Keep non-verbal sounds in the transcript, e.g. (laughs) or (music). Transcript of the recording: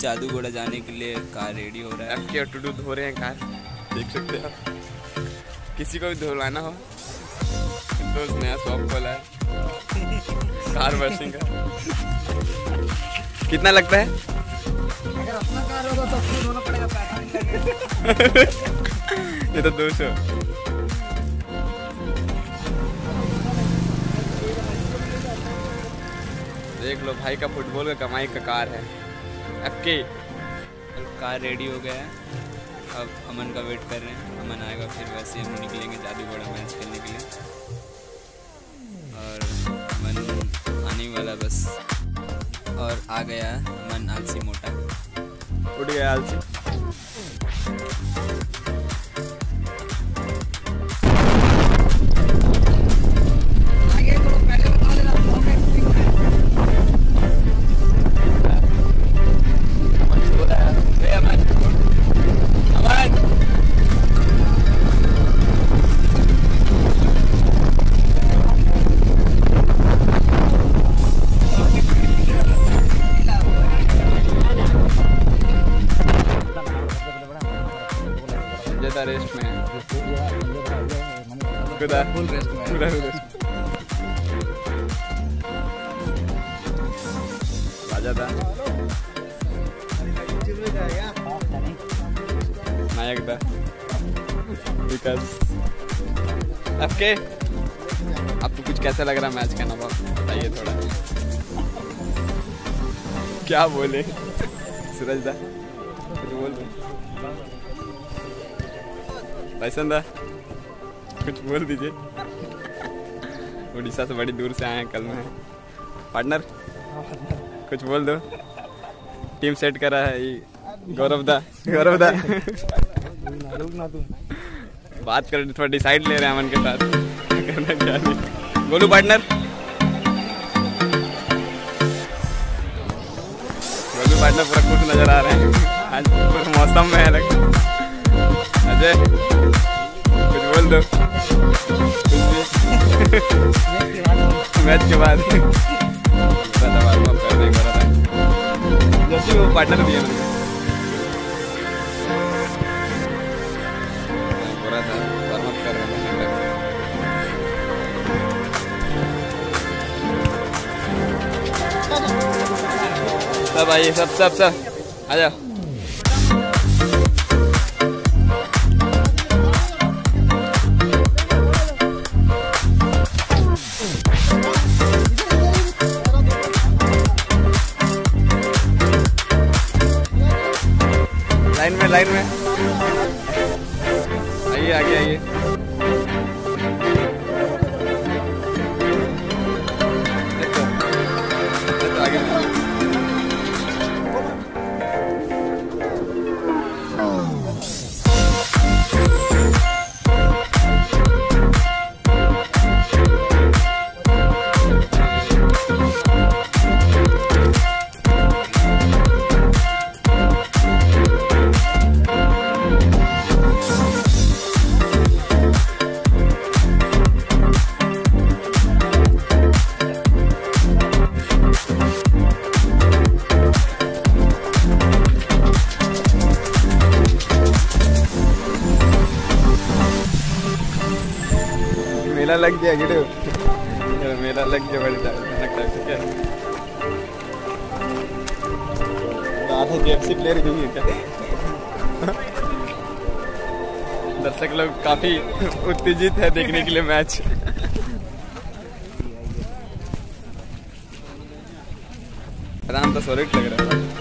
जादू घोड़ा जाने के लिए कार रेडी हो रहा है। एफ़ के टूडू धो रहे हैं कार? देख सकते हैं किसी को भी धुलवाना हो। तो नया शॉप खोला है। कार वॉशिंग का कितना लगता है? अगर अपना कार होगा तो दोनों पड़ेगा पैसा। (laughs) ये तो दो सौ देख लो भाई का फुटबॉल का कमाई का कार है। एफ़ के कार रेडी हो गया है। अब अमन का वेट कर रहे हैं। अमन आएगा फिर वैसे ही हम निकलेंगे जादू बड़ा मैच खेलने के लिए। और अमन आने वाला बस। और आ गया अमन आलसी मोटा। उठ गया आलसी। खुदा रेस्ट राजा था। नायक था। विकास आपके आपको कुछ कैसा लग रहा मैच का नवाब बताइए थोड़ा। क्या बोले? सूरज दा कुछ बोल दो। भाईसन दा कुछ बोल दीजिए। उड़ीसा से बड़ी दूर से आए हैं, कल में। पार्टनर, कुछ बोल दो। टीम सेट करा है गौरव दा। गौरव दा। बात कर, थोड़ा डिसाइड ले रहे हैं अमन के साथ। करना क्या बोलू पार्टनर बोलू पार्टनर पूरा खुश नज़र आ रहे हैं। आज कुछ मौसम में है, लगता अजय। दो मैच के बाद जैसे वो पार्टनर भी हैं। सब आइए, सब सब सब, आ जाओ। लाइन में लाइन में। आइए आगे आइए। मेला लग गया, गिरे। मेला लग गया बड़ी ठीक है आधा जेएफसी प्लेयर भी है दर्शक लोग काफ़ी उत्तेजित है देखने के लिए मैच। आराम तो सॉलिड लग रहा है।